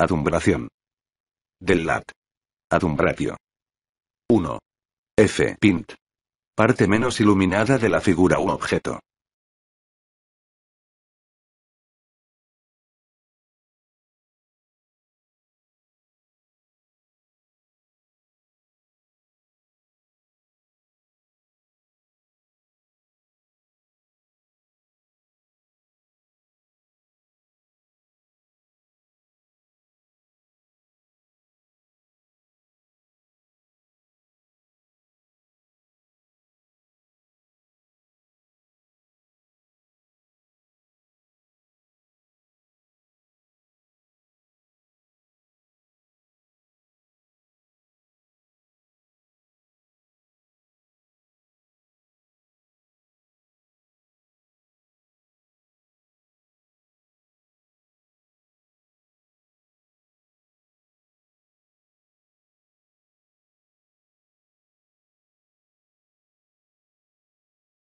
Adumbración. Del lat. Adumbratio. 1. F. Pint. Parte menos iluminada de la figura u objeto.